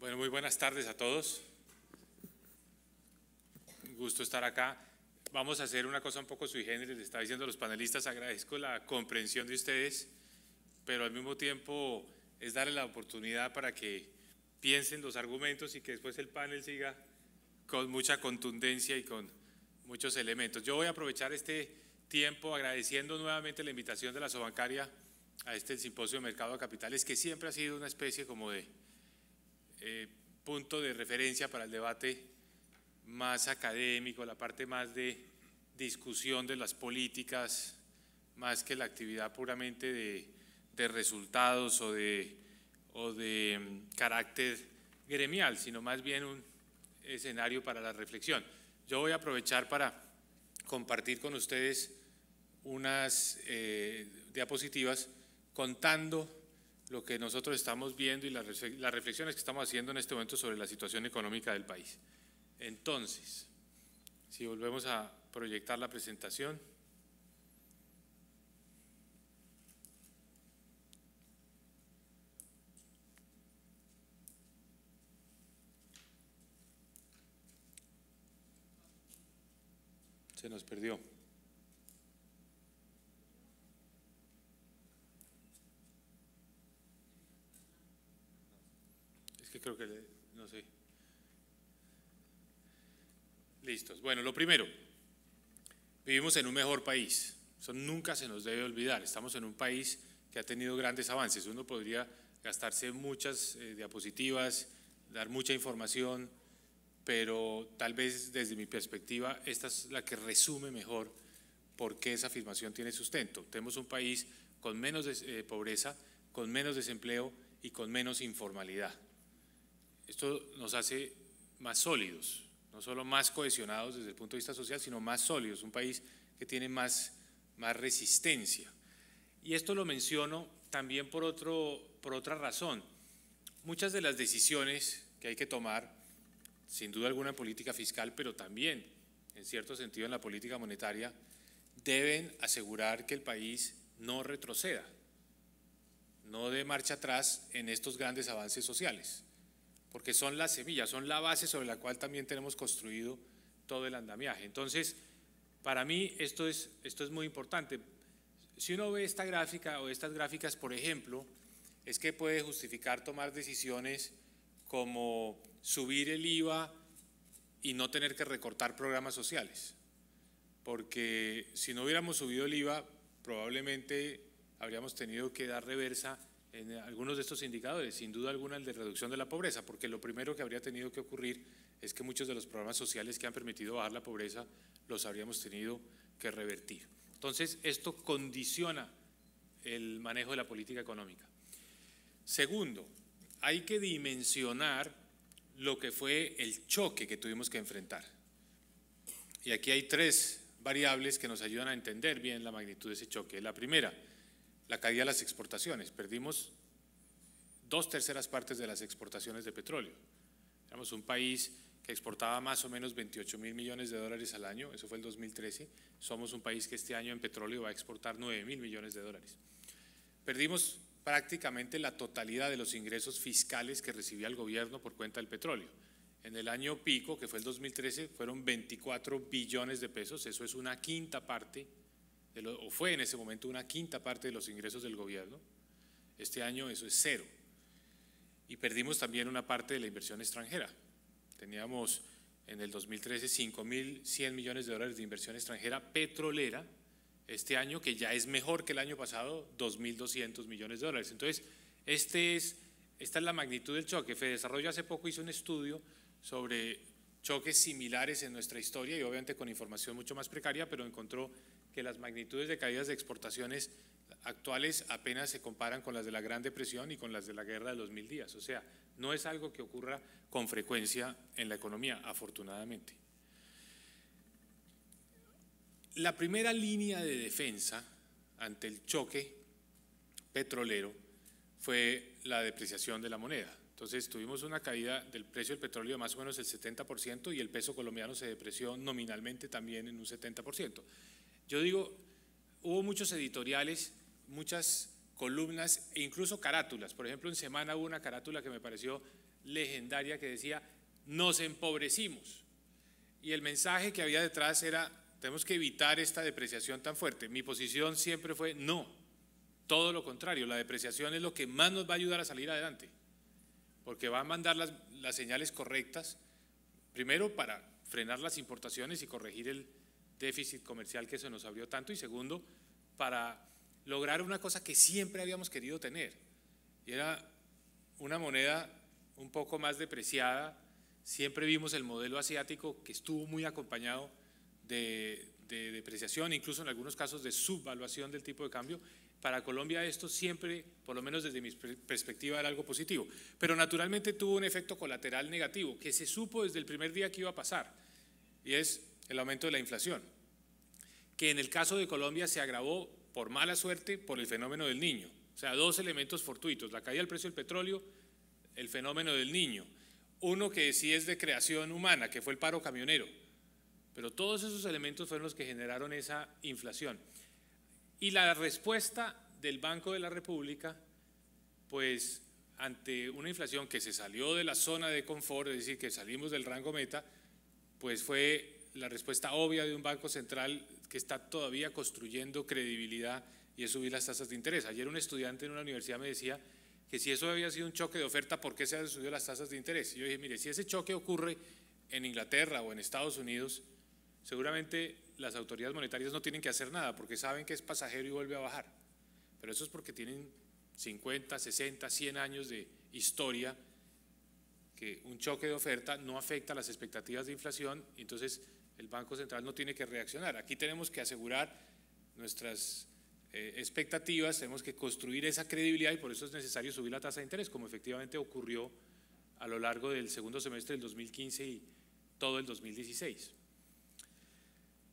Bueno, muy buenas tardes a todos. Un gusto estar acá. Vamos a hacer una cosa un poco sui generis, les estaba diciendo a los panelistas, agradezco la comprensión de ustedes, pero al mismo tiempo es darle la oportunidad para que piensen los argumentos y que después el panel siga con mucha contundencia y con muchos elementos. Yo voy a aprovechar este tiempo agradeciendo nuevamente la invitación de la Sobancaria a este simposio de mercado de capitales, que siempre ha sido una especie como de eh, punto de referencia para el debate más académico, la parte más de discusión de las políticas, más que la actividad puramente de, de resultados o de, o de mm, carácter gremial, sino más bien un escenario para la reflexión. Yo voy a aprovechar para compartir con ustedes unas eh, diapositivas contando lo que nosotros estamos viendo y las reflexiones que estamos haciendo en este momento sobre la situación económica del país. Entonces, si volvemos a proyectar la presentación. Se nos perdió. Creo que, no sé. Listos. Bueno, lo primero, vivimos en un mejor país. Eso nunca se nos debe olvidar. Estamos en un país que ha tenido grandes avances. Uno podría gastarse muchas eh, diapositivas, dar mucha información, pero tal vez desde mi perspectiva esta es la que resume mejor por qué esa afirmación tiene sustento. Tenemos un país con menos eh, pobreza, con menos desempleo y con menos informalidad. Esto nos hace más sólidos, no solo más cohesionados desde el punto de vista social, sino más sólidos, un país que tiene más, más resistencia. Y esto lo menciono también por, otro, por otra razón. Muchas de las decisiones que hay que tomar, sin duda alguna en política fiscal, pero también en cierto sentido en la política monetaria, deben asegurar que el país no retroceda, no dé marcha atrás en estos grandes avances sociales porque son las semillas, son la base sobre la cual también tenemos construido todo el andamiaje. Entonces, para mí esto es, esto es muy importante. Si uno ve esta gráfica o estas gráficas, por ejemplo, es que puede justificar tomar decisiones como subir el IVA y no tener que recortar programas sociales. Porque si no hubiéramos subido el IVA, probablemente habríamos tenido que dar reversa en algunos de estos indicadores, sin duda alguna el de reducción de la pobreza, porque lo primero que habría tenido que ocurrir es que muchos de los programas sociales que han permitido bajar la pobreza los habríamos tenido que revertir. Entonces, esto condiciona el manejo de la política económica. Segundo, hay que dimensionar lo que fue el choque que tuvimos que enfrentar. Y aquí hay tres variables que nos ayudan a entender bien la magnitud de ese choque. La primera, la caída de las exportaciones. Perdimos dos terceras partes de las exportaciones de petróleo. Éramos un país que exportaba más o menos 28 mil millones de dólares al año, eso fue el 2013. Somos un país que este año en petróleo va a exportar 9 mil millones de dólares. Perdimos prácticamente la totalidad de los ingresos fiscales que recibía el gobierno por cuenta del petróleo. En el año pico, que fue el 2013, fueron 24 billones de pesos, eso es una quinta parte o fue en ese momento una quinta parte de los ingresos del gobierno. Este año eso es cero. Y perdimos también una parte de la inversión extranjera. Teníamos en el 2013 5.100 millones de dólares de inversión extranjera petrolera. Este año, que ya es mejor que el año pasado, 2.200 millones de dólares. Entonces, este es, esta es la magnitud del choque. Fede Desarrollo hace poco hizo un estudio sobre choques similares en nuestra historia y obviamente con información mucho más precaria, pero encontró que las magnitudes de caídas de exportaciones actuales apenas se comparan con las de la Gran Depresión y con las de la Guerra de los Mil Días. O sea, no es algo que ocurra con frecuencia en la economía, afortunadamente. La primera línea de defensa ante el choque petrolero fue la depreciación de la moneda. Entonces tuvimos una caída del precio del petróleo de más o menos el 70% y el peso colombiano se depreció nominalmente también en un 70%. Yo digo, hubo muchos editoriales, muchas columnas e incluso carátulas. Por ejemplo, en Semana hubo una carátula que me pareció legendaria que decía, nos empobrecimos. Y el mensaje que había detrás era, tenemos que evitar esta depreciación tan fuerte. Mi posición siempre fue, no, todo lo contrario, la depreciación es lo que más nos va a ayudar a salir adelante, porque va a mandar las, las señales correctas, primero para frenar las importaciones y corregir el déficit comercial que se nos abrió tanto, y segundo, para lograr una cosa que siempre habíamos querido tener, y era una moneda un poco más depreciada. Siempre vimos el modelo asiático que estuvo muy acompañado de, depreciación, incluso en algunos casos de subvaluación del tipo de cambio. Para Colombia esto siempre, por lo menos desde mi perspectiva, era algo positivo. Pero naturalmente tuvo un efecto colateral negativo que se supo desde el primer día que iba a pasar, y es el aumento de la inflación, que en el caso de Colombia se agravó por mala suerte por el fenómeno del niño. O sea, dos elementos fortuitos, la caída del precio del petróleo, el fenómeno del niño. Uno que sí es de creación humana, que fue el paro camionero. Pero todos esos elementos fueron los que generaron esa inflación. Y la respuesta del Banco de la República, pues ante una inflación que se salió de la zona de confort, es decir, que salimos del rango meta, pues fue la respuesta obvia de un banco central que está todavía construyendo credibilidad y es subir las tasas de interés. Ayer un estudiante en una universidad me decía que si eso había sido un choque de oferta, ¿por qué se han subido las tasas de interés? Y yo dije, mire, si ese choque ocurre en Inglaterra o en Estados Unidos, seguramente las autoridades monetarias no tienen que hacer nada porque saben que es pasajero y vuelve a bajar. Pero eso es porque tienen 50, 60, 100 años de historia que un choque de oferta no afecta las expectativas de inflación, entonces el Banco Central no tiene que reaccionar. Aquí tenemos que asegurar nuestras eh, expectativas, tenemos que construir esa credibilidad y por eso es necesario subir la tasa de interés, como efectivamente ocurrió a lo largo del segundo semestre del 2015 y todo el 2016.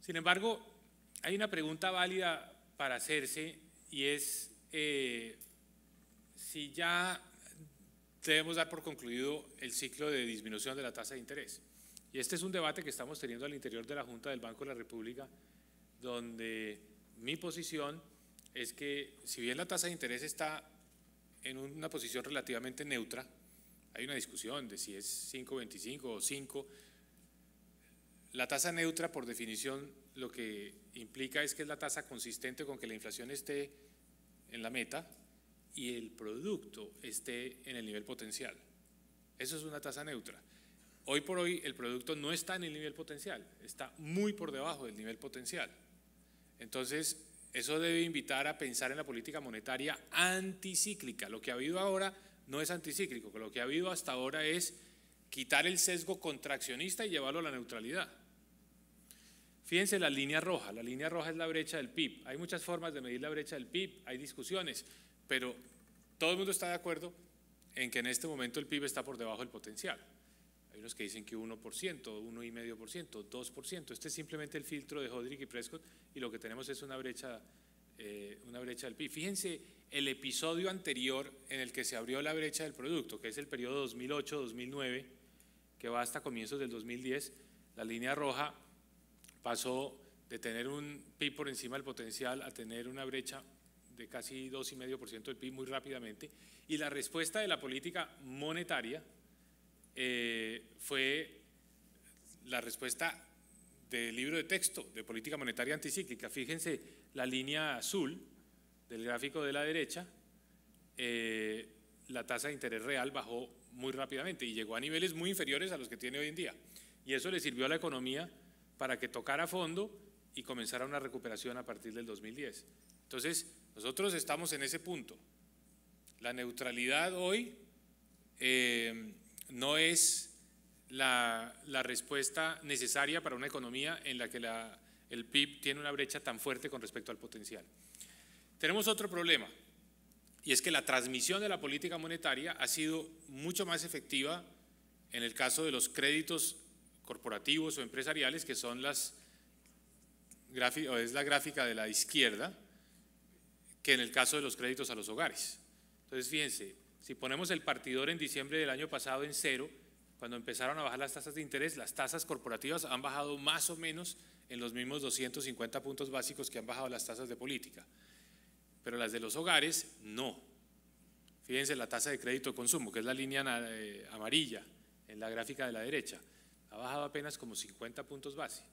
Sin embargo, hay una pregunta válida para hacerse y es eh, si ya debemos dar por concluido el ciclo de disminución de la tasa de interés. Y este es un debate que estamos teniendo al interior de la Junta del Banco de la República, donde mi posición es que si bien la tasa de interés está en una posición relativamente neutra, hay una discusión de si es 5,25 o 5, la tasa neutra por definición lo que implica es que es la tasa consistente con que la inflación esté en la meta y el producto esté en el nivel potencial. Eso es una tasa neutra. Hoy por hoy el producto no está en el nivel potencial, está muy por debajo del nivel potencial. Entonces, eso debe invitar a pensar en la política monetaria anticíclica. Lo que ha habido ahora no es anticíclico, lo que ha habido hasta ahora es quitar el sesgo contraccionista y llevarlo a la neutralidad. Fíjense la línea roja, la línea roja es la brecha del PIB. Hay muchas formas de medir la brecha del PIB, hay discusiones, pero todo el mundo está de acuerdo en que en este momento el PIB está por debajo del potencial. Hay unos que dicen que 1%, 1,5%, 2%. Este es simplemente el filtro de Hodrick y Prescott y lo que tenemos es una brecha, eh, una brecha del PIB. Fíjense el episodio anterior en el que se abrió la brecha del producto, que es el periodo 2008-2009, que va hasta comienzos del 2010. La línea roja pasó de tener un PIB por encima del potencial a tener una brecha de casi 2,5% del PIB muy rápidamente. Y la respuesta de la política monetaria, eh, fue la respuesta del libro de texto de política monetaria anticíclica. Fíjense la línea azul del gráfico de la derecha, eh, la tasa de interés real bajó muy rápidamente y llegó a niveles muy inferiores a los que tiene hoy en día. Y eso le sirvió a la economía para que tocara fondo y comenzara una recuperación a partir del 2010. Entonces, nosotros estamos en ese punto. La neutralidad hoy eh, no es la, respuesta necesaria para una economía en la que el PIB tiene una brecha tan fuerte con respecto al potencial. Tenemos otro problema, y es que la transmisión de la política monetaria ha sido mucho más efectiva en el caso de los créditos corporativos o empresariales, que son las o es la gráfica de la izquierda, que en el caso de los créditos a los hogares. Entonces, fíjense, si ponemos el partidor en diciembre del año pasado en cero, cuando empezaron a bajar las tasas de interés, las tasas corporativas han bajado más o menos en los mismos 250 puntos básicos que han bajado las tasas de política. Pero las de los hogares, no. Fíjense la tasa de crédito de consumo, que es la línea eh, amarilla en la gráfica de la derecha. Ha bajado apenas como 50 puntos base.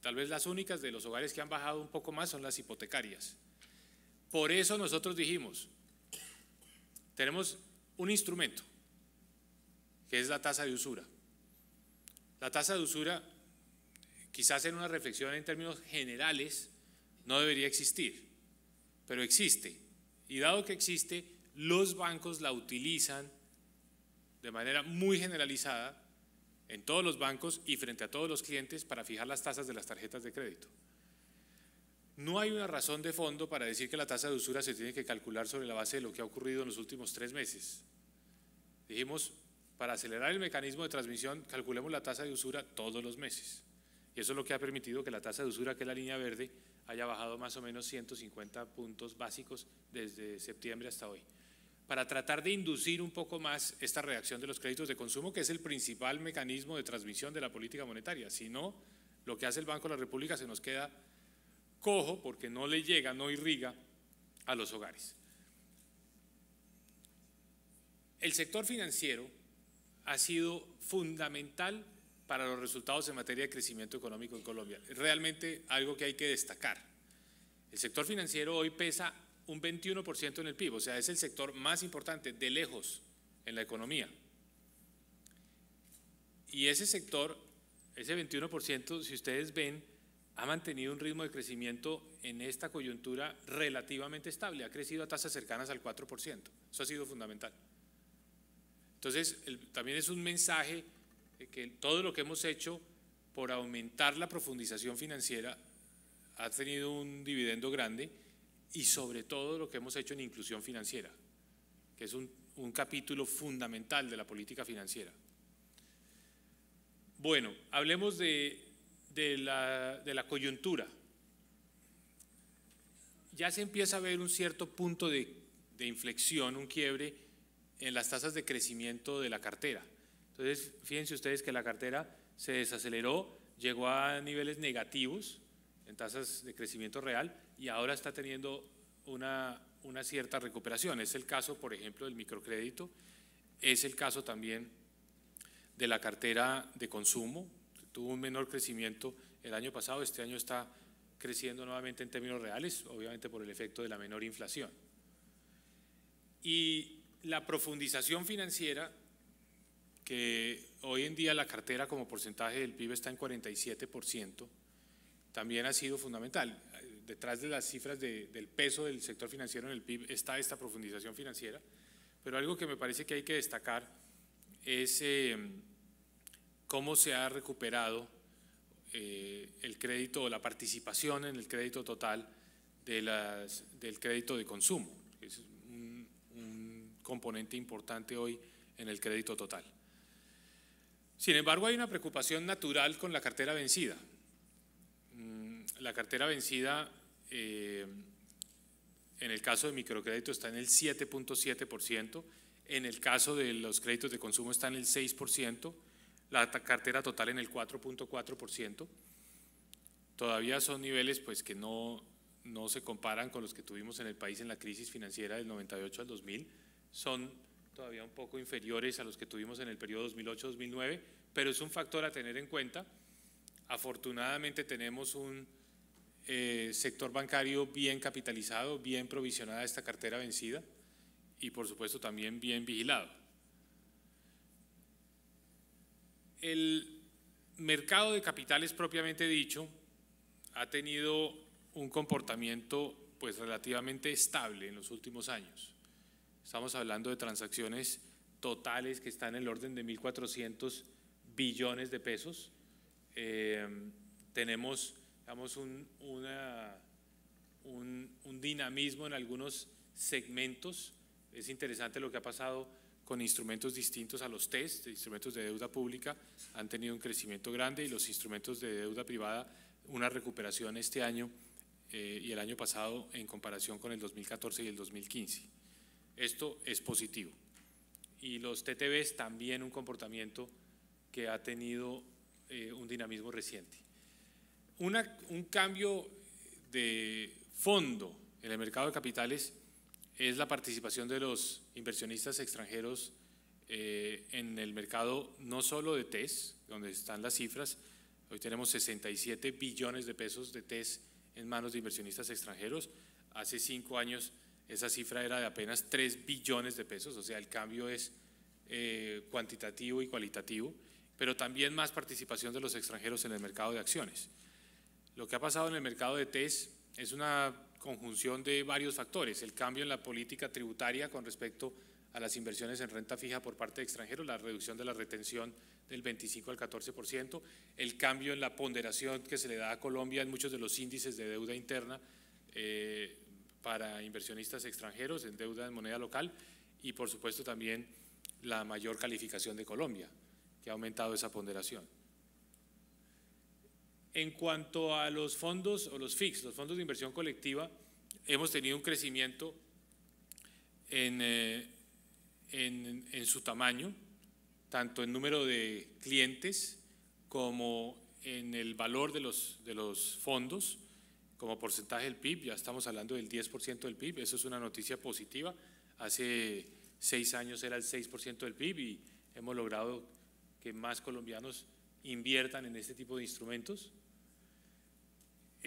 Tal vez las únicas de los hogares que han bajado un poco más son las hipotecarias. Por eso nosotros dijimos, tenemos un instrumento, que es la tasa de usura. La tasa de usura, quizás en una reflexión en términos generales, no debería existir, pero existe. Y dado que existe, los bancos la utilizan de manera muy generalizada en todos los bancos y frente a todos los clientes para fijar las tasas de las tarjetas de crédito. No hay una razón de fondo para decir que la tasa de usura se tiene que calcular sobre la base de lo que ha ocurrido en los últimos tres meses. Dijimos, para acelerar el mecanismo de transmisión, calculemos la tasa de usura todos los meses. Y eso es lo que ha permitido que la tasa de usura, que es la línea verde, haya bajado más o menos 150 puntos básicos desde septiembre hasta hoy. Para tratar de inducir un poco más esta reacción de los créditos de consumo, que es el principal mecanismo de transmisión de la política monetaria. Si no, lo que hace el Banco de la República se nos queda cojo porque no le llega, no irriga a los hogares. El sector financiero ha sido fundamental para los resultados en materia de crecimiento económico en Colombia. Es realmente algo que hay que destacar. El sector financiero hoy pesa un 21% en el PIB, o sea, es el sector más importante de lejos en la economía. Y ese sector, ese 21%, si ustedes ven, ha mantenido un ritmo de crecimiento en esta coyuntura relativamente estable, ha crecido a tasas cercanas al 4%. Eso ha sido fundamental. Entonces, también es un mensaje de que todo lo que hemos hecho por aumentar la profundización financiera ha tenido un dividendo grande y sobre todo lo que hemos hecho en inclusión financiera, que es un, un capítulo fundamental de la política financiera. Bueno, hablemos de de la, de la coyuntura. Ya se empieza a ver un cierto punto de, de inflexión, un quiebre en las tasas de crecimiento de la cartera. Entonces, fíjense ustedes que la cartera se desaceleró, llegó a niveles negativos en tasas de crecimiento real y ahora está teniendo una, una, cierta recuperación. Es el caso, por ejemplo, del microcrédito, es el caso también de la cartera de consumo, tuvo un menor crecimiento el año pasado, este año está creciendo nuevamente en términos reales, obviamente por el efecto de la menor inflación. Y la profundización financiera, que hoy en día la cartera como porcentaje del PIB está en 47%, también ha sido fundamental. Detrás de las cifras del peso del sector financiero en el PIB está esta profundización financiera, pero algo que me parece que hay que destacar es... Eh, cómo se ha recuperado eh, el crédito o la participación en el crédito total del crédito de consumo. Es un, un componente importante hoy en el crédito total. Sin embargo, hay una preocupación natural con la cartera vencida. Mm, la cartera vencida, eh, en el caso de microcrédito, está en el 7.7%, en el caso de los créditos de consumo está en el 6%, la cartera total en el 4.4%. Todavía son niveles pues, que no, no se comparan con los que tuvimos en el país en la crisis financiera del 98 al 2000. Son todavía un poco inferiores a los que tuvimos en el periodo 2008-2009, pero es un factor a tener en cuenta. Afortunadamente tenemos un eh, sector bancario bien capitalizado, bien provisionada esta cartera vencida y por supuesto también bien vigilado. El mercado de capitales propiamente dicho ha tenido un comportamiento pues relativamente estable en los últimos años. Estamos hablando de transacciones totales que están en el orden de 1.400 billones de pesos. Eh, tenemos digamos, un, un dinamismo en algunos segmentos. Es interesante lo que ha pasado con instrumentos distintos a los test, instrumentos de deuda pública, han tenido un crecimiento grande y los instrumentos de deuda privada una recuperación este año eh, y el año pasado en comparación con el 2014 y el 2015. Esto es positivo. Y los TTBs también un comportamiento que ha tenido eh, un dinamismo reciente. un cambio de fondo en el mercado de capitales es la participación de los inversionistas extranjeros eh, en el mercado no solo de TES, donde están las cifras, hoy tenemos 67 billones de pesos de TES en manos de inversionistas extranjeros, hace cinco años esa cifra era de apenas 3 billones de pesos, o sea, el cambio es eh, cuantitativo y cualitativo, pero también más participación de los extranjeros en el mercado de acciones. Lo que ha pasado en el mercado de TES es una conjunción de varios factores, el cambio en la política tributaria con respecto a las inversiones en renta fija por parte de extranjeros, la reducción de la retención del 25 al 14%, el cambio en la ponderación que se le da a Colombia en muchos de los índices de deuda interna eh, para inversionistas extranjeros en deuda en moneda local y por supuesto también la mayor calificación de Colombia, que ha aumentado esa ponderación. En cuanto a los fondos o los FIX, los fondos de inversión colectiva, hemos tenido un crecimiento en, eh, en, su tamaño, tanto en número de clientes como en el valor de los, de los fondos, como porcentaje del PIB, ya estamos hablando del 10% del PIB, eso es una noticia positiva. Hace seis años era el 6% del PIB y hemos logrado que más colombianos inviertan en este tipo de instrumentos.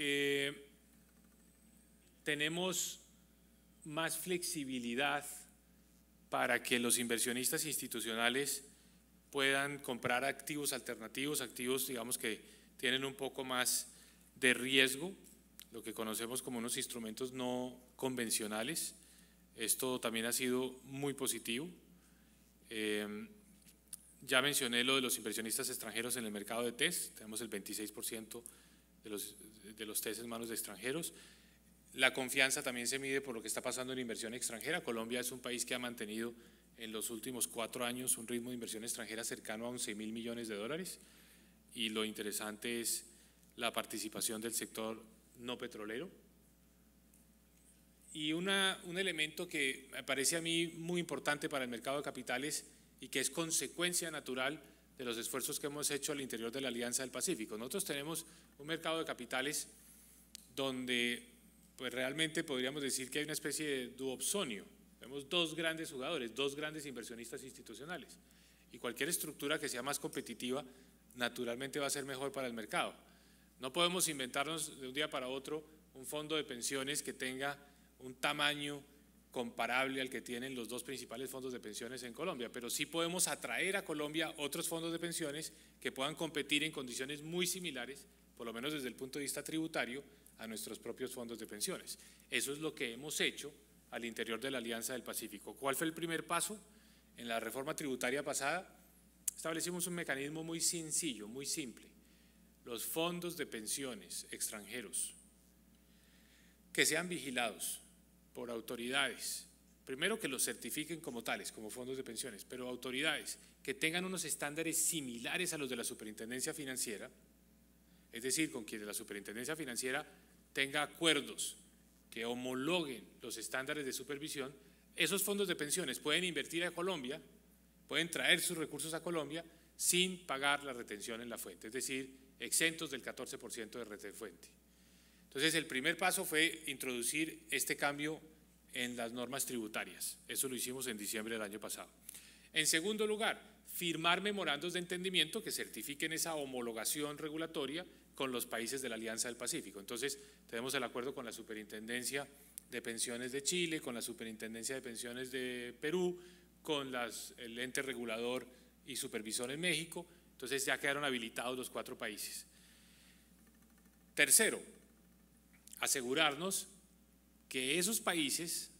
Eh, tenemos más flexibilidad para que los inversionistas institucionales puedan comprar activos alternativos, activos digamos que tienen un poco más de riesgo, lo que conocemos como unos instrumentos no convencionales. Esto también ha sido muy positivo. Eh, ya mencioné lo de los inversionistas extranjeros en el mercado de TES, tenemos el 26% de los, de los TES en manos de extranjeros. La confianza también se mide por lo que está pasando en inversión extranjera. Colombia es un país que ha mantenido en los últimos cuatro años un ritmo de inversión extranjera cercano a 11 mil millones de dólares y lo interesante es la participación del sector no petrolero. Y una, un elemento que me parece a mí muy importante para el mercado de capitales y que es consecuencia natural de los esfuerzos que hemos hecho al interior de la Alianza del Pacífico. Nosotros tenemos un mercado de capitales donde pues realmente podríamos decir que hay una especie de duopsonio. Tenemos dos grandes jugadores, dos grandes inversionistas institucionales. Y cualquier estructura que sea más competitiva, naturalmente va a ser mejor para el mercado. No podemos inventarnos de un día para otro un fondo de pensiones que tenga un tamaño comparable al que tienen los dos principales fondos de pensiones en Colombia, pero sí podemos atraer a Colombia otros fondos de pensiones que puedan competir en condiciones muy similares, por lo menos desde el punto de vista tributario, a nuestros propios fondos de pensiones. Eso es lo que hemos hecho al interior de la Alianza del Pacífico. ¿Cuál fue el primer paso? En la reforma tributaria pasada establecimos un mecanismo muy sencillo, muy simple. Los fondos de pensiones extranjeros que sean vigilados por autoridades, primero que los certifiquen como tales, como fondos de pensiones, pero autoridades que tengan unos estándares similares a los de la superintendencia financiera, es decir, con quienes la superintendencia financiera tenga acuerdos que homologuen los estándares de supervisión, esos fondos de pensiones pueden invertir a Colombia, pueden traer sus recursos a Colombia sin pagar la retención en la fuente, es decir, exentos del 14% de retención. Entonces, el primer paso fue introducir este cambio en las normas tributarias. Eso lo hicimos en diciembre del año pasado. En segundo lugar, firmar memorandos de entendimiento que certifiquen esa homologación regulatoria con los países de la Alianza del Pacífico. Entonces, tenemos el acuerdo con la Superintendencia de Pensiones de Chile, con la Superintendencia de Pensiones de Perú, con el ente regulador y supervisor en México. Entonces, ya quedaron habilitados los cuatro países. Tercero, asegurarnos que esos países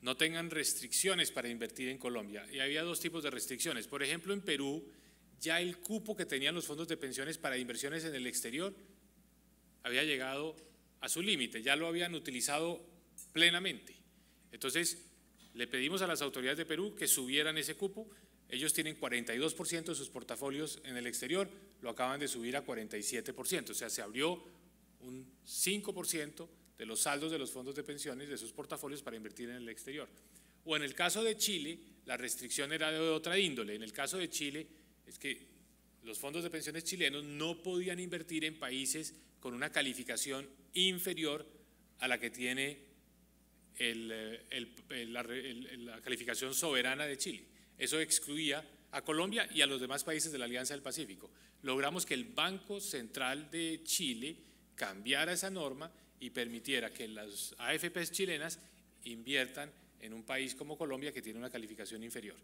no tengan restricciones para invertir en Colombia. Y había dos tipos de restricciones. Por ejemplo, en Perú ya el cupo que tenían los fondos de pensiones para inversiones en el exterior había llegado a su límite, ya lo habían utilizado plenamente. Entonces, le pedimos a las autoridades de Perú que subieran ese cupo. Ellos tienen 42% de sus portafolios en el exterior, lo acaban de subir a 47%, o sea, se abrió un 5% de los saldos de los fondos de pensiones de sus portafolios para invertir en el exterior. O en el caso de Chile, la restricción era de otra índole. En el caso de Chile, es que los fondos de pensiones chilenos no podían invertir en países con una calificación inferior a la que tiene la calificación soberana de Chile. Eso excluía a Colombia y a los demás países de la Alianza del Pacífico. Logramos que el Banco Central de Chile cambiara esa norma y permitiera que las AFPs chilenas inviertan en un país como Colombia que tiene una calificación inferior.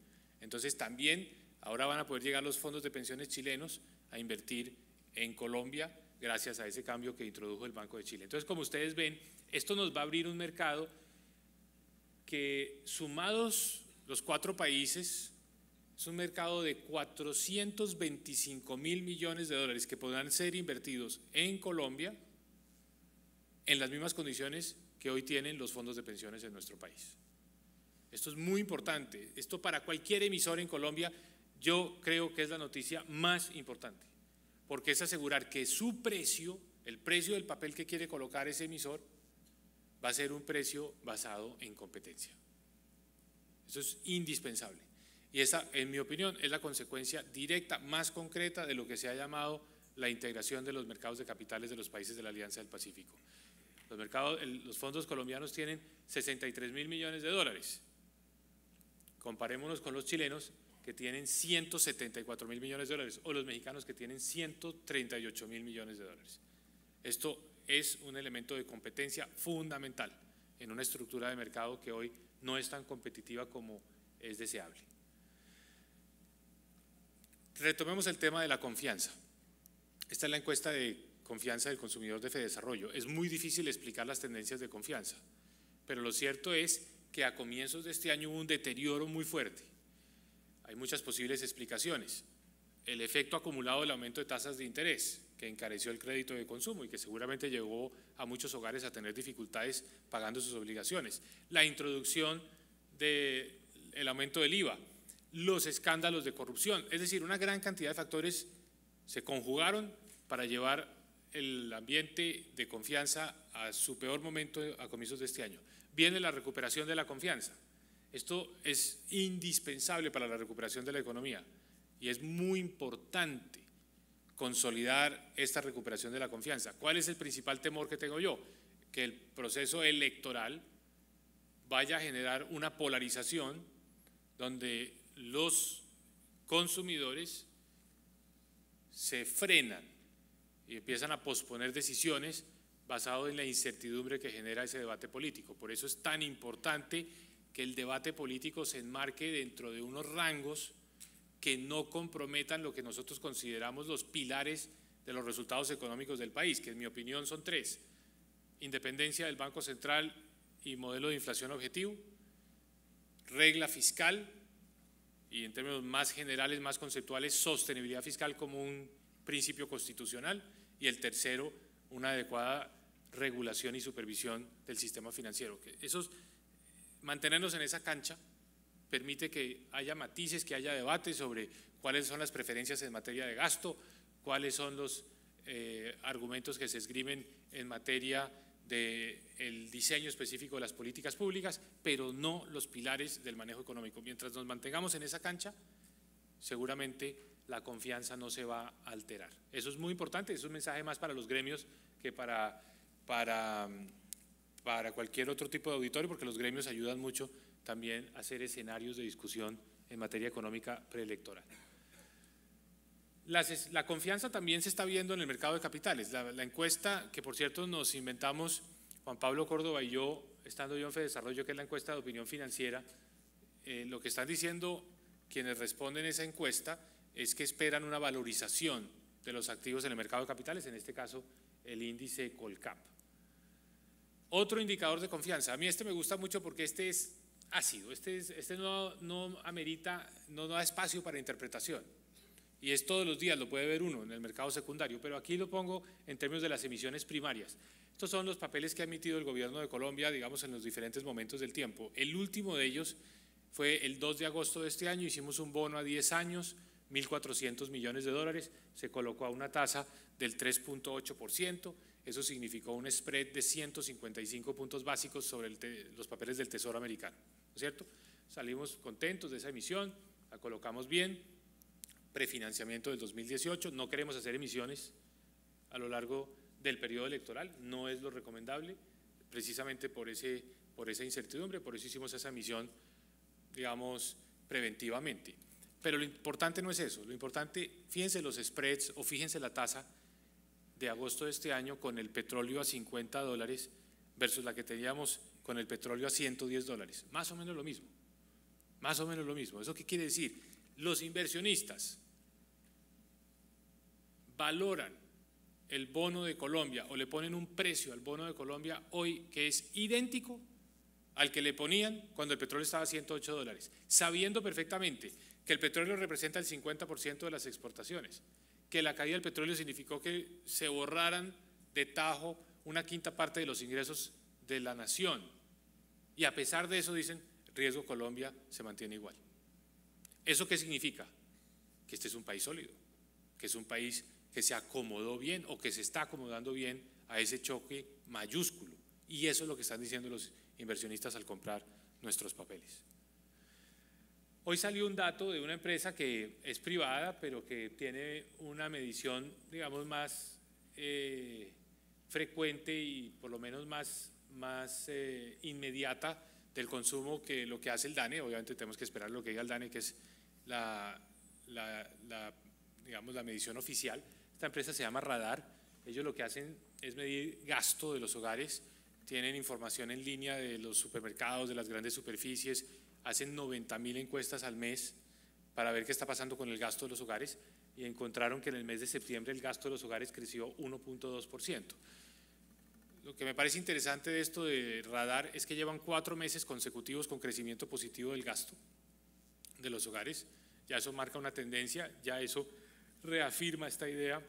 Entonces también ahora van a poder llegar los fondos de pensiones chilenos a invertir en Colombia gracias a ese cambio que introdujo el Banco de Chile. Entonces, como ustedes ven, esto nos va a abrir un mercado que sumados los cuatro países, es un mercado de 425 mil millones de dólares que podrán ser invertidos en Colombia en las mismas condiciones que hoy tienen los fondos de pensiones en nuestro país. Esto es muy importante. Esto para cualquier emisor en Colombia, yo creo que es la noticia más importante, porque es asegurar que su precio, el precio del papel que quiere colocar ese emisor, va a ser un precio basado en competencia. Eso es indispensable. Y esa, en mi opinión, es la consecuencia directa, más concreta de lo que se ha llamado la integración de los mercados de capitales de los países de la Alianza del Pacífico. Los, mercados, los fondos colombianos tienen 63 mil millones de dólares. Comparémonos con los chilenos que tienen 174 mil millones de dólares o los mexicanos que tienen 138 mil millones de dólares. Esto es un elemento de competencia fundamental en una estructura de mercado que hoy no es tan competitiva como es deseable. Retomemos el tema de la confianza. Esta es la encuesta de confianza del consumidor de Fedesarrollo. Es muy difícil explicar las tendencias de confianza, pero lo cierto es que a comienzos de este año hubo un deterioro muy fuerte. Hay muchas posibles explicaciones. El efecto acumulado del aumento de tasas de interés, que encareció el crédito de consumo y que seguramente llevó a muchos hogares a tener dificultades pagando sus obligaciones. La introducción del aumento del IVA, los escándalos de corrupción, es decir, una gran cantidad de factores se conjugaron para llevar el ambiente de confianza a su peor momento a comienzos de este año. Viene la recuperación de la confianza. Esto es indispensable para la recuperación de la economía y es muy importante consolidar esta recuperación de la confianza. ¿Cuál es el principal temor que tengo yo? Que el proceso electoral vaya a generar una polarización donde los consumidores se frenan y empiezan a posponer decisiones basado en la incertidumbre que genera ese debate político. Por eso es tan importante que el debate político se enmarque dentro de unos rangos que no comprometan lo que nosotros consideramos los pilares de los resultados económicos del país, que en mi opinión son tres. Independencia del Banco Central y modelo de inflación objetivo, regla fiscal y en términos más generales, más conceptuales, sostenibilidad fiscal como un principio constitucional y el tercero, una adecuada regulación y supervisión del sistema financiero. Que esos, mantenernos en esa cancha permite que haya matices, que haya debate sobre cuáles son las preferencias en materia de gasto, cuáles son los eh, argumentos que se esgrimen en materia del diseño específico de las políticas públicas, pero no los pilares del manejo económico. Mientras nos mantengamos en esa cancha, seguramente la confianza no se va a alterar. Eso es muy importante, es un mensaje más para los gremios que para, para, para cualquier otro tipo de auditorio, porque los gremios ayudan mucho también a hacer escenarios de discusión en materia económica preelectoral. La, confianza también se está viendo en el mercado de capitales. La, encuesta, que por cierto nos inventamos Juan Pablo Córdoba y yo, estando yo en Desarrollo, que es la encuesta de opinión financiera, eh, lo que están diciendo quienes responden esa encuesta es que esperan una valorización de los activos en el mercado de capitales, en este caso el índice Colcap. Otro indicador de confianza, a mí este me gusta mucho porque este es ácido, este, este no, no amerita, no da espacio para interpretación y es todos los días, lo puede ver uno en el mercado secundario, pero aquí lo pongo en términos de las emisiones primarias. Estos son los papeles que ha emitido el gobierno de Colombia, digamos, en los diferentes momentos del tiempo. El último de ellos fue el 2 de agosto de este año, hicimos un bono a 10 años, 1.400 millones de dólares, se colocó a una tasa del 3.8%, eso significó un spread de 155 puntos básicos sobre los papeles del Tesoro americano, ¿no es cierto? Salimos contentos de esa emisión, la colocamos bien, prefinanciamiento del 2018. No queremos hacer emisiones a lo largo del periodo electoral, no es lo recomendable, precisamente por ese, por esa incertidumbre, por eso hicimos esa emisión, digamos, preventivamente. Pero lo importante no es eso, lo importante, fíjense los spreads o fíjense la tasa de agosto de este año con el petróleo a 50 dólares versus la que teníamos con el petróleo a 110 dólares. Más o menos lo mismo. Más o menos lo mismo. ¿Eso qué quiere decir? Los inversionistas valoran el bono de Colombia o le ponen un precio al bono de Colombia hoy que es idéntico al que le ponían cuando el petróleo estaba a 108 dólares, sabiendo perfectamente que el petróleo representa el 50% de las exportaciones, que la caída del petróleo significó que se borraran de tajo una quinta parte de los ingresos de la nación. Y a pesar de eso dicen, riesgo Colombia se mantiene igual. ¿Eso qué significa? Que este es un país sólido, que es un país que se acomodó bien o que se está acomodando bien a ese choque mayúsculo. Y eso es lo que están diciendo los inversionistas al comprar nuestros papeles. Hoy salió un dato de una empresa que es privada, pero que tiene una medición, digamos, más eh, frecuente y por lo menos más, más eh, inmediata del consumo que lo que hace el DANE. Obviamente tenemos que esperar lo que diga el DANE, que es la, la, digamos, la medición oficial. Esta empresa se llama Radar. Ellos lo que hacen es medir gasto de los hogares tienen información en línea de los supermercados, de las grandes superficies, hacen 90 mil encuestas al mes para ver qué está pasando con el gasto de los hogares y encontraron que en el mes de septiembre el gasto de los hogares creció 1.2%. Lo que me parece interesante de esto de radar es que llevan cuatro meses consecutivos con crecimiento positivo del gasto de los hogares. Ya eso marca una tendencia, ya eso reafirma esta idea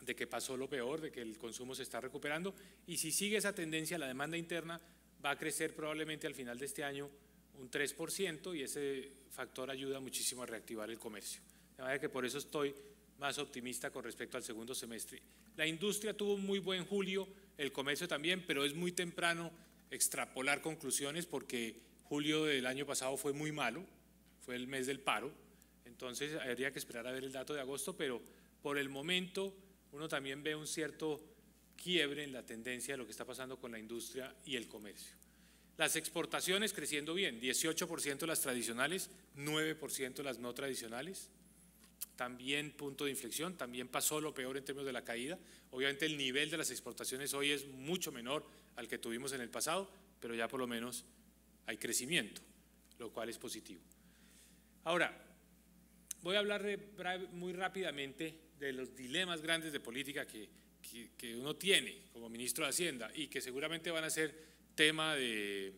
de que pasó lo peor, de que el consumo se está recuperando y si sigue esa tendencia, la demanda interna va a crecer probablemente al final de este año un 3% y ese factor ayuda muchísimo a reactivar el comercio. De manera que por eso estoy más optimista con respecto al segundo semestre. La industria tuvo un muy buen julio, el comercio también, pero es muy temprano extrapolar conclusiones porque julio del año pasado fue muy malo, fue el mes del paro, entonces habría que esperar a ver el dato de agosto, pero por el momento uno también ve un cierto quiebre en la tendencia de lo que está pasando con la industria y el comercio. Las exportaciones creciendo bien, 18% las tradicionales, 9% las no tradicionales. También punto de inflexión, también pasó lo peor en términos de la caída. Obviamente el nivel de las exportaciones hoy es mucho menor al que tuvimos en el pasado, pero ya por lo menos hay crecimiento, lo cual es positivo. Ahora, voy a hablar muy rápidamente de los dilemas grandes de política que, que, uno tiene como ministro de Hacienda y que seguramente van a ser tema de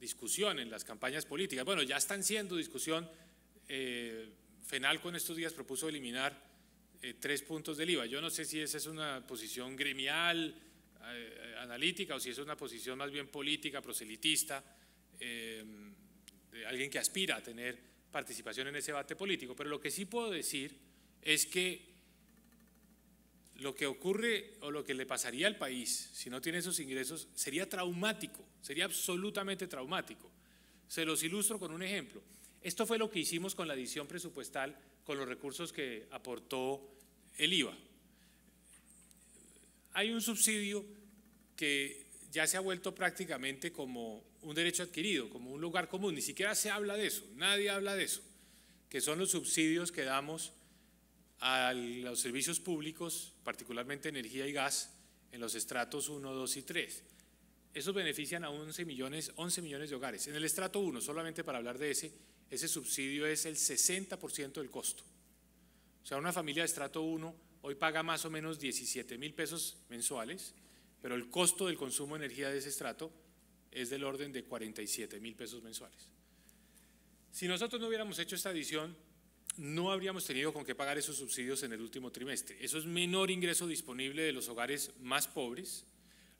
discusión en las campañas políticas. Bueno, ya están siendo discusión. Eh, FENALCO en estos días propuso eliminar eh, tres puntos del IVA. Yo no sé si esa es una posición gremial, eh, analítica, o si es una posición más bien política, proselitista, eh, de alguien que aspira a tener participación en ese debate político. Pero lo que sí puedo decir es que lo que ocurre o lo que le pasaría al país si no tiene esos ingresos sería traumático, sería absolutamente traumático. Se los ilustro con un ejemplo. Esto fue lo que hicimos con la adición presupuestal con los recursos que aportó el IVA. Hay un subsidio que ya se ha vuelto prácticamente como un derecho adquirido, como un lugar común, ni siquiera se habla de eso, nadie habla de eso, que son los subsidios que damos a los servicios públicos, particularmente energía y gas, en los estratos 1, 2 y 3. Esos benefician a 11 millones, 11 millones de hogares. En el estrato 1, solamente para hablar de ese, ese subsidio es el 60% del costo. O sea, una familia de estrato 1 hoy paga más o menos 17 mil pesos mensuales, pero el costo del consumo de energía de ese estrato es del orden de 47 mil pesos mensuales. Si nosotros no hubiéramos hecho esta adición, no habríamos tenido con qué pagar esos subsidios en el último trimestre. Eso es menor ingreso disponible de los hogares más pobres.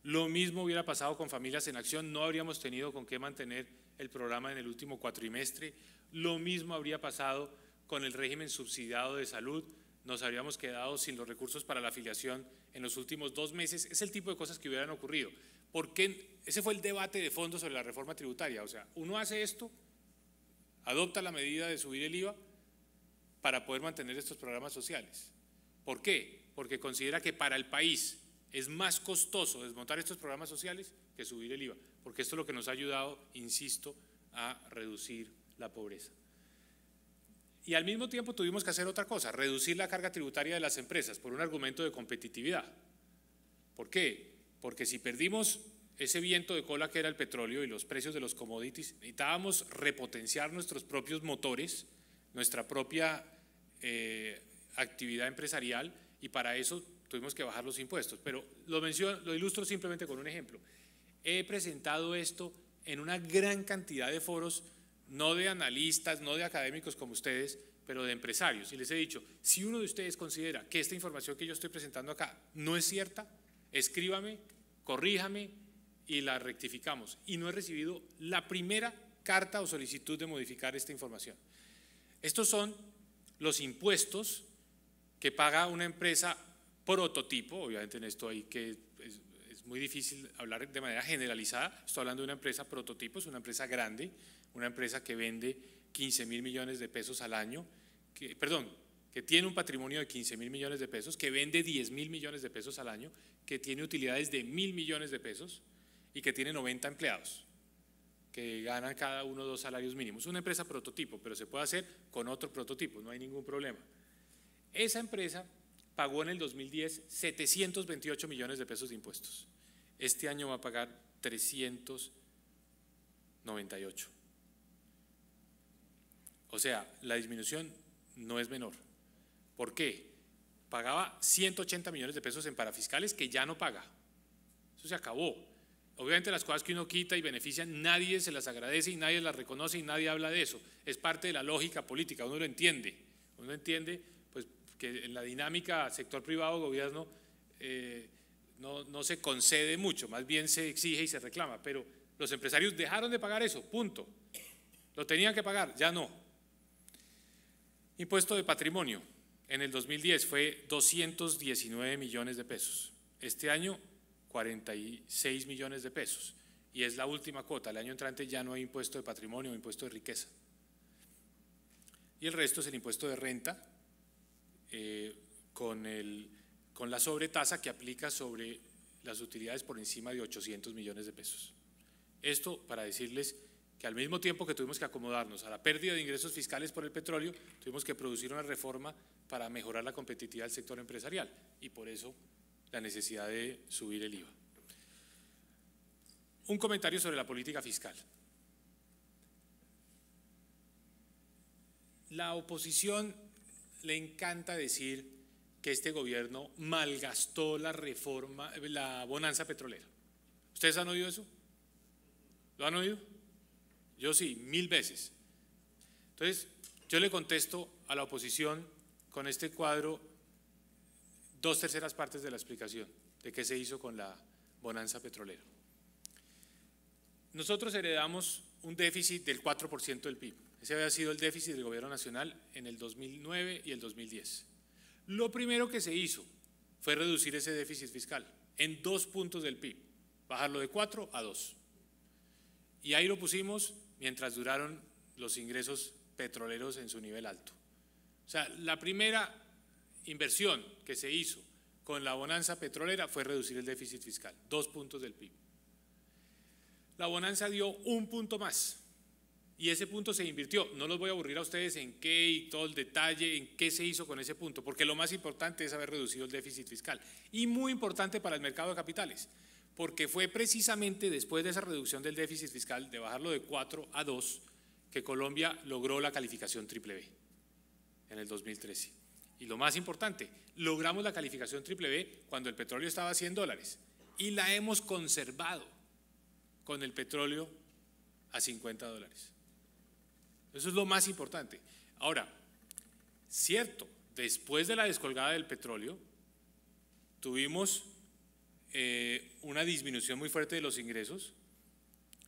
Lo mismo hubiera pasado con familias en acción, no habríamos tenido con qué mantener el programa en el último cuatrimestre. Lo mismo habría pasado con el régimen subsidiado de salud. Nos habríamos quedado sin los recursos para la afiliación en los últimos dos meses. Es el tipo de cosas que hubieran ocurrido. Porque ese fue el debate de fondo sobre la reforma tributaria. O sea, uno hace esto, adopta la medida de subir el IVA, para poder mantener estos programas sociales. ¿Por qué? Porque considera que para el país Es más costoso desmontar estos programas sociales que subir el IVA, porque esto es lo que nos ha ayudado, insisto, a reducir la pobreza. Y al mismo tiempo tuvimos que hacer otra cosa, reducir la carga tributaria de las empresas por un argumento de competitividad. ¿Por qué? Porque si perdimos ese viento de cola que era el petróleo y los precios de los commodities, necesitábamos repotenciar nuestros propios motores, nuestra propia eh, actividad empresarial y para eso tuvimos que bajar los impuestos. Pero lo, menciono, lo ilustro simplemente con un ejemplo. He presentado esto en una gran cantidad de foros, no de analistas, no de académicos como ustedes, pero de empresarios. Y les he dicho, si uno de ustedes considera que esta información que yo estoy presentando acá no es cierta, escríbame, corríjame y la rectificamos. Y no he recibido la primera carta o solicitud de modificar esta información. Estos son los impuestos que paga una empresa prototipo, obviamente en esto hay que es, muy difícil hablar de manera generalizada, estoy hablando de una empresa prototipo, es una empresa grande, una empresa que vende 15 mil millones de pesos al año, perdón, que tiene un patrimonio de 15 mil millones de pesos, que vende 10 mil millones de pesos al año, que tiene utilidades de mil millones de pesos y que tiene 90 empleados que ganan cada uno dos salarios mínimos. Una empresa prototipo, pero se puede hacer con otro prototipo, no hay ningún problema. Esa empresa pagó en el 2010 728 millones de pesos de impuestos. Este año va a pagar 398. O sea, la disminución no es menor. ¿Por qué? Pagaba 180 millones de pesos en parafiscales que ya no paga. Eso se acabó. Obviamente las cosas que uno quita y beneficia, nadie se las agradece y nadie las reconoce y nadie habla de eso. Es parte de la lógica política, uno lo entiende. Uno entiende pues, que en la dinámica sector privado-gobierno eh, no, no se concede mucho, más bien se exige y se reclama, pero los empresarios dejaron de pagar eso, punto. Lo tenían que pagar, ya no. Impuesto de patrimonio, en el 2010 fue 219 millones de pesos. Este año 46 millones de pesos y es la última cuota. El año entrante ya no hay impuesto de patrimonio o impuesto de riqueza. Y el resto es el impuesto de renta eh, con, el, con la sobretasa que aplica sobre las utilidades por encima de 800 millones de pesos. Esto para decirles que al mismo tiempo que tuvimos que acomodarnos a la pérdida de ingresos fiscales por el petróleo, tuvimos que producir una reforma para mejorar la competitividad del sector empresarial y por eso la necesidad de subir el IVA. Un comentario sobre la política fiscal. La oposición le encanta decir que este gobierno malgastó la reforma, la bonanza petrolera. ¿Ustedes han oído eso? ¿Lo han oído? Yo sí, mil veces. Entonces, yo le contesto a la oposición con este cuadro dos terceras partes de la explicación de qué se hizo con la bonanza petrolera. Nosotros heredamos un déficit del 4% del PIB. Ese había sido el déficit del gobierno nacional en el 2009 y el 2010. Lo primero que se hizo fue reducir ese déficit fiscal en dos puntos del PIB, bajarlo de 4 a 2. Y ahí lo pusimos mientras duraron los ingresos petroleros en su nivel alto. O sea, la primera inversión que se hizo con la bonanza petrolera fue reducir el déficit fiscal, dos puntos del PIB. La bonanza dio un punto más y ese punto se invirtió. No los voy a aburrir a ustedes en qué y todo el detalle, en qué se hizo con ese punto, porque lo más importante es haber reducido el déficit fiscal y muy importante para el mercado de capitales, porque fue precisamente después de esa reducción del déficit fiscal, de bajarlo de 4 a 2, que Colombia logró la calificación triple B en el 2013. Y lo más importante, logramos la calificación triple B cuando el petróleo estaba a 100 dólares y la hemos conservado con el petróleo a 50 dólares. Eso es lo más importante. Ahora, cierto, después de la descolgada del petróleo, tuvimos eh, una disminución muy fuerte de los ingresos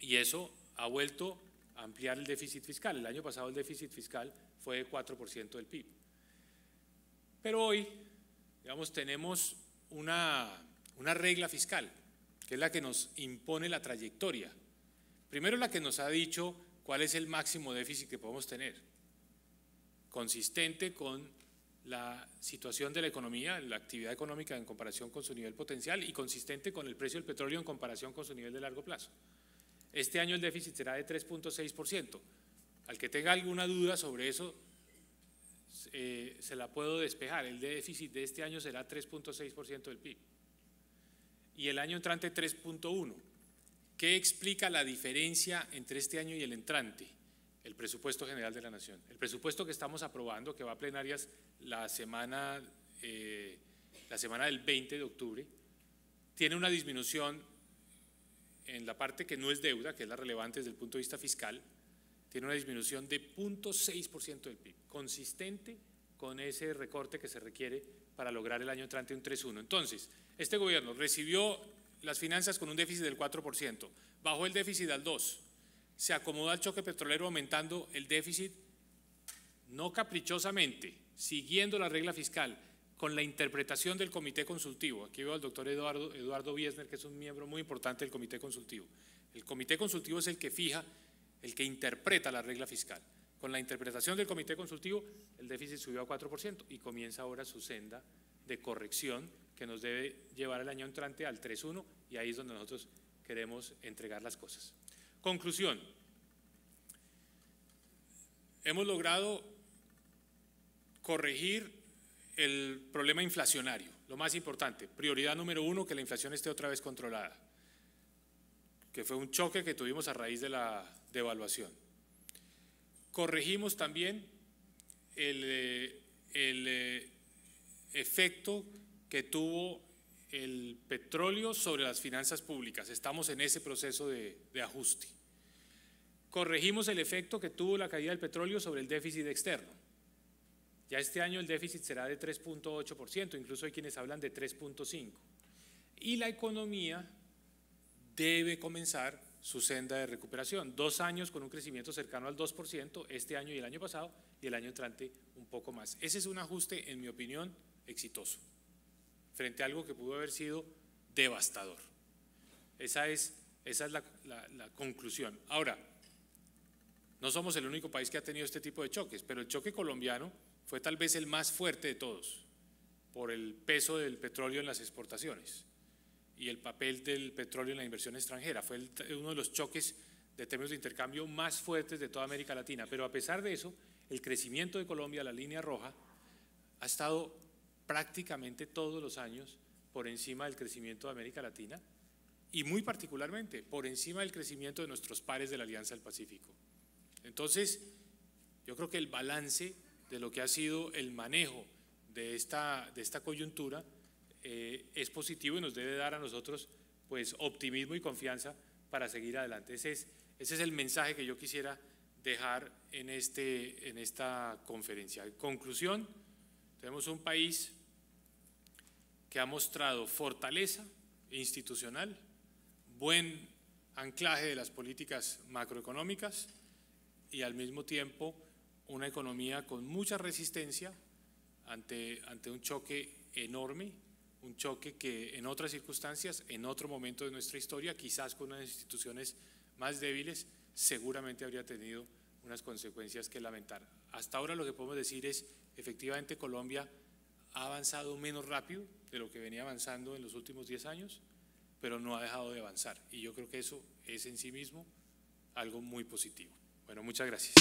y eso ha vuelto a ampliar el déficit fiscal. El año pasado el déficit fiscal fue de 4% del PIB. Pero hoy, digamos, tenemos una, una regla fiscal, que es la que nos impone la trayectoria. Primero la que nos ha dicho cuál es el máximo déficit que podemos tener, consistente con la situación de la economía, la actividad económica en comparación con su nivel potencial y consistente con el precio del petróleo en comparación con su nivel de largo plazo. Este año el déficit será de 3.6%. Al que tenga alguna duda sobre eso, eh, se la puedo despejar. El déficit de este año será 3.6% del PIB. Y el año entrante 3.1%. ¿Qué explica la diferencia entre este año y el entrante? El presupuesto general de la Nación. El presupuesto que estamos aprobando, que va a plenarias la semana, eh, la semana del 20 de octubre, tiene una disminución en la parte que no es deuda, que es la relevante desde el punto de vista fiscal, tiene una disminución de 0.6% del PIB, consistente con ese recorte que se requiere para lograr el año entrante un 3.1. Entonces, este gobierno recibió las finanzas con un déficit del 4%, bajó el déficit al 2%, se acomodó al choque petrolero aumentando el déficit no caprichosamente, siguiendo la regla fiscal, con la interpretación del comité consultivo. Aquí veo al doctor Eduardo, Eduardo Biesner, que es un miembro muy importante del comité consultivo. El comité consultivo es el que fija, el que interpreta la regla fiscal. Con la interpretación del comité consultivo, el déficit subió a 4% y comienza ahora su senda de corrección que nos debe llevar el año entrante al 3.1 y ahí es donde nosotros queremos entregar las cosas. Conclusión. Hemos logrado corregir el problema inflacionario, lo más importante. Prioridad número uno, que la inflación esté otra vez controlada, que fue un choque que tuvimos a raíz de la devaluación. Corregimos también el, eh, el eh, efecto que tuvo el petróleo sobre las finanzas públicas. Estamos en ese proceso de, ajuste. Corregimos el efecto que tuvo la caída del petróleo sobre el déficit externo. Ya este año el déficit será de 3.8%, incluso hay quienes hablan de 3.5%. Y la economía debe comenzar su senda de recuperación. Dos años con un crecimiento cercano al 2%, este año y el año pasado, y el año entrante un poco más. Ese es un ajuste, en mi opinión, exitoso frente a algo que pudo haber sido devastador. Esa es, esa es la, conclusión. Ahora, no somos el único país que ha tenido este tipo de choques, pero el choque colombiano fue tal vez el más fuerte de todos por el peso del petróleo en las exportaciones y el papel del petróleo en la inversión extranjera. Fue uno de los choques de términos de intercambio más fuertes de toda América Latina. Pero a pesar de eso, el crecimiento de Colombia, la línea roja, ha estado prácticamente todos los años por encima del crecimiento de América Latina y muy particularmente por encima del crecimiento de nuestros pares de la Alianza del Pacífico. Entonces, yo creo que el balance de lo que ha sido el manejo de esta, de esta coyuntura eh, es positivo y nos debe dar a nosotros pues optimismo y confianza para seguir adelante. Ese es, ese es el mensaje que yo quisiera dejar en, este, en esta conferencia. En conclusión, tenemos un país que ha mostrado fortaleza institucional, buen anclaje de las políticas macroeconómicas y al mismo tiempo una economía con mucha resistencia ante, ante un choque enorme, un choque que en otras circunstancias, en otro momento de nuestra historia, quizás con unas instituciones más débiles, seguramente habría tenido unas consecuencias que lamentar. Hasta ahora lo que podemos decir es, efectivamente Colombia ha avanzado menos rápido de lo que venía avanzando en los últimos 10 años, pero no ha dejado de avanzar. Y yo creo que eso es en sí mismo algo muy positivo. Bueno, muchas gracias.